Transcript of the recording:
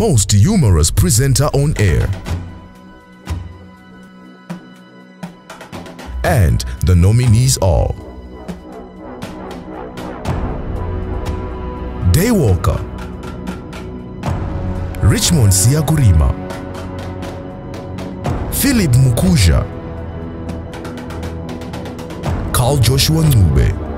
most humorous presenter on air. And the nominees are Daywalker, Richmond Siakurima, Philip Mukuja, Carl Joshua Nube,